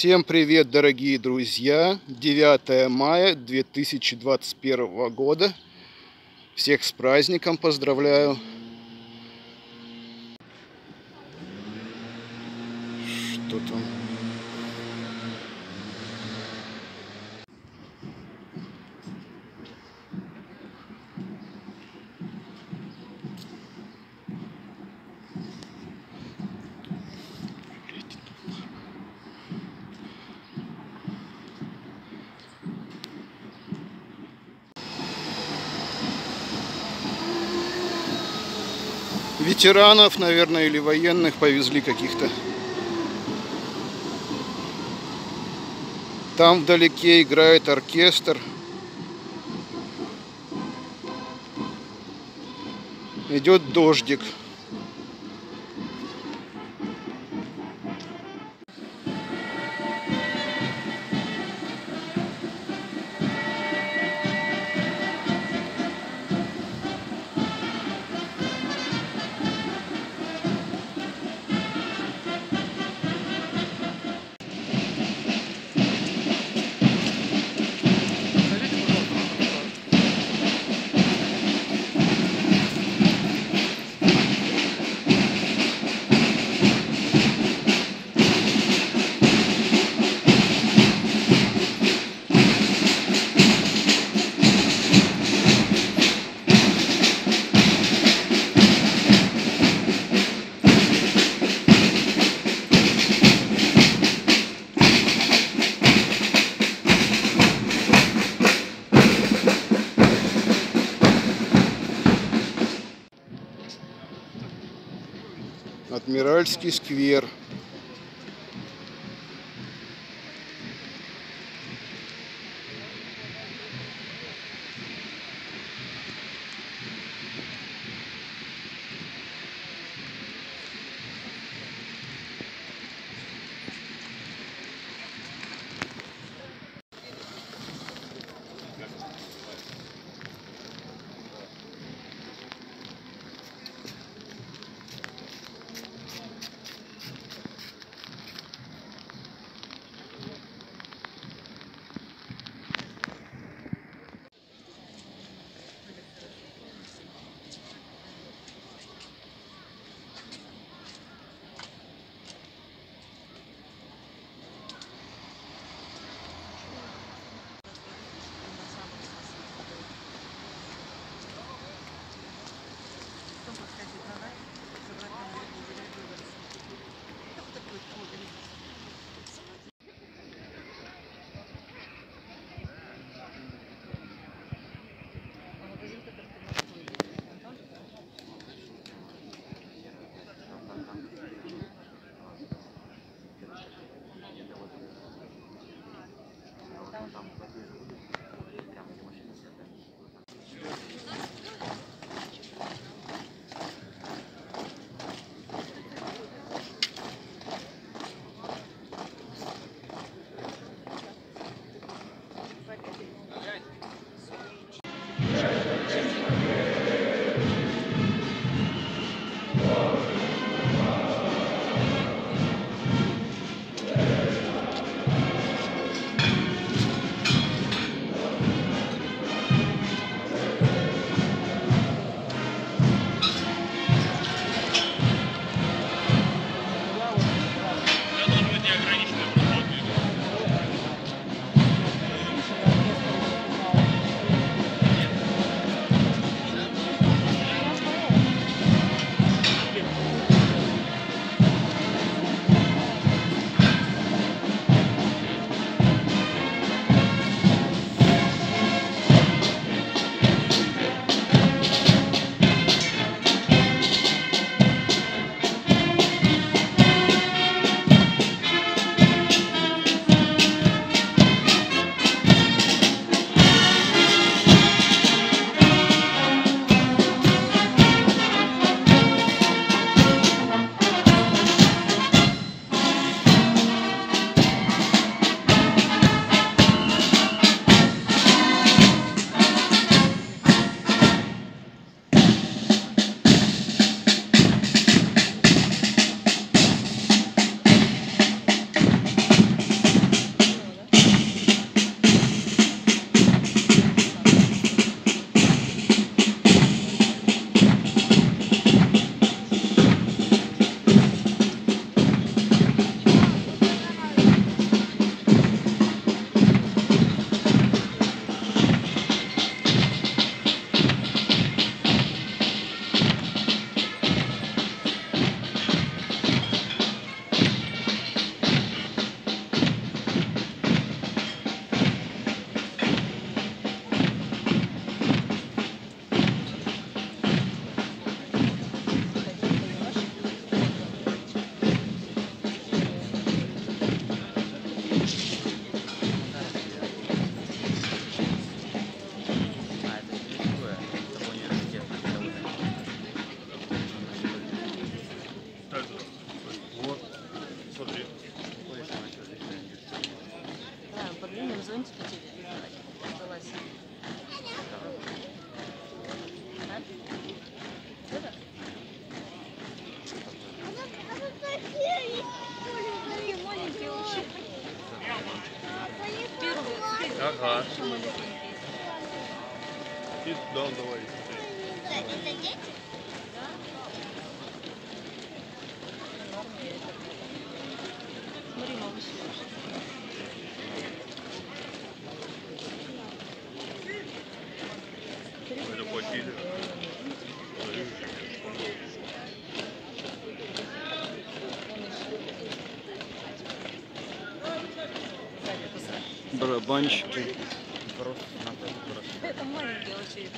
Всем привет, дорогие друзья! 9 мая 2021 года. Всех с праздником поздравляю. Что там? Ветеранов, наверное, или военных повезли каких-то. Там вдалеке играет оркестр. Идет дождик. Адмиральский сквер. Ага. И, да, давай. Мы Барабанщики. Это маленький очень.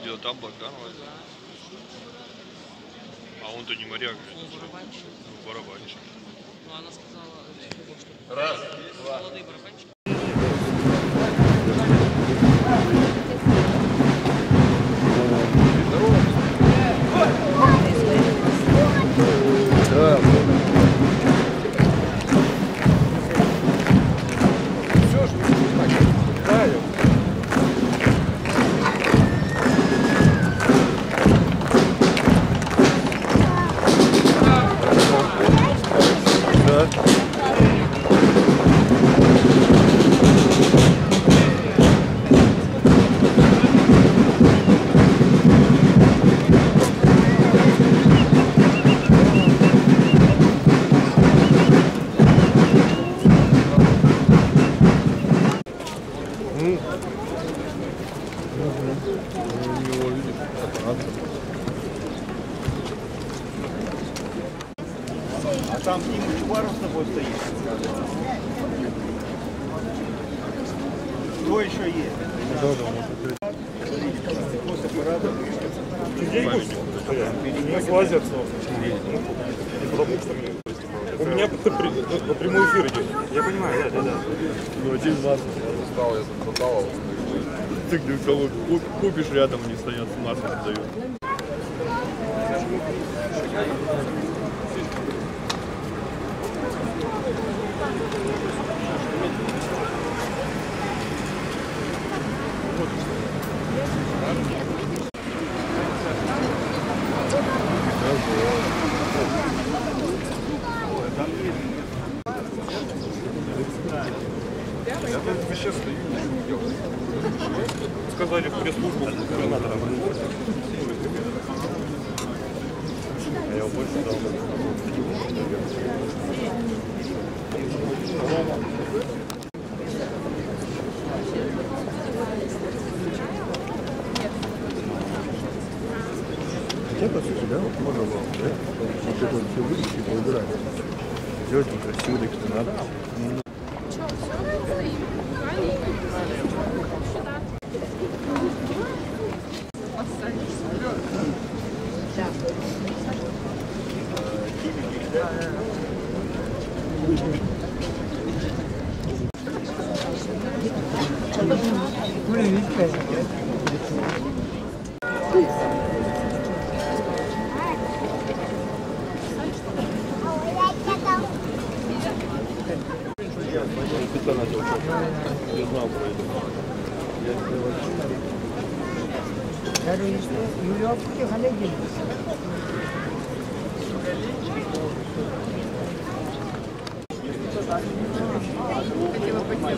Где там Богданова? А он-то не моряк. же. барабанщик. Ну, барабанщик. Ну, она сказала, что Раз, молодые барабанщики. Тобой стоит. Кто еще есть? После парада. Не слазятся. Что. У меня ну, прямой эфир идет. Я понимаю, да, да, да. Ну, один вас устал, я закрутал. Ты где кого купишь рядом, они стоят, масло дают. Сказали в пресс-службу губернатора. А я больше дал. Хотя, по сути, да, вот можно было, да? Вот это вот все вылечить и поубирать. Сделать 우리 밑에 나도 유럽 크게 화내기 Хотела пойти